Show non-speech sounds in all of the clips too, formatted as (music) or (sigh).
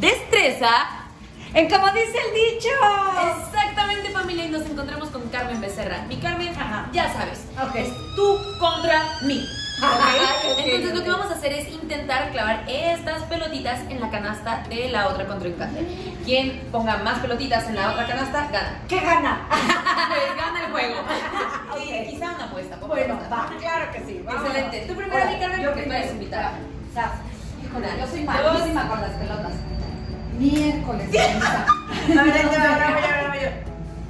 destreza. En como dice el dicho. Exactamente, familia, y nos encontramos con Carmen Becerra. Mi Carmen, Ajá. ya sabes, Ok. es tú contra mí. (laughs) ¿ok? Ok, (laughs) Entonces, lo que vamos a hacer es intentar clavar estas pelotitas en la canasta de la otra contrincante. Quien ponga más pelotitas en la otra canasta, gana. ¿Qué gana? (laughs) Pues gana el juego. Y quizá una apuesta. ¿por qué Bueno, no? va, claro que sí. vámonos. Excelente. Tú primero, mi Carmen, yo porque tú primero. eres invitada. Híjole, yo soy malísima con las pelotas. Miércoles. (laughs)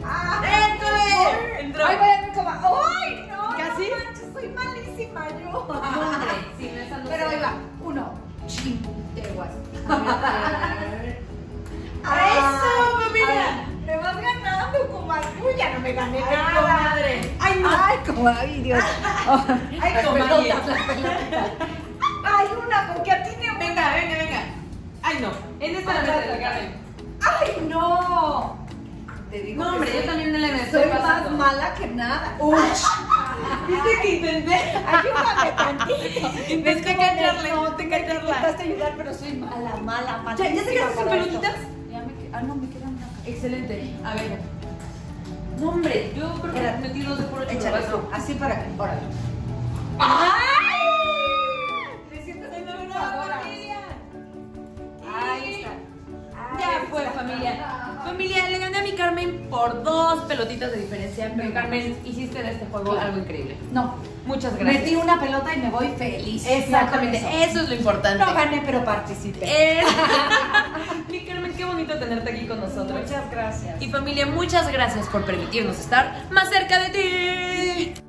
A. ¡Ah! ¡Éntole! Entró. Ay, voy a ver cómo. ¡Ay, no! ¿Casi? No manches, soy malísima yo. Hombre, (laughs) sí, no, esa no Pero ahí va. Uno. Chinteguas. ¡A eso, familia! Me vas ganando, comadre. Uy, ya no me gané Ay, nada. comadre. Ay, no. Ay, comadre. (laughs) Ay, Dios. Ay, comadre. Ay, una, con que atine una. Venga, venga, venga. Ay, no. Esta la mete de Carmen. Ay, no. Te digo No, hombre, yo también me la me Soy más mala que nada. Uy. (laughs) Viste que intenté. Ayúdame tantito. Intenté Es cacharle, No, te cacharla. Intentaste ayudar, pero soy mala, mala, mala. ¿Ya- ya te quedaste sin pelotitas? Ya me Ah, no, me quedan una. Excelente. A ver. No, hombre, yo creo que metí dos de puro Échale, así para que. Órale. ¡Ay! Familia. Familia, le gané a mi Carmen por dos pelotitas de diferencia. Pero Carmen, hiciste de este juego algo increíble. No, Muchas gracias. metí una pelota y me voy feliz. Exactamente, eso. eso es lo importante. No gané, pero participé. (laughs) Mi Carmen, qué bonito tenerte aquí con nosotros. Muchas gracias. Y familia, muchas gracias por permitirnos estar más cerca de ti.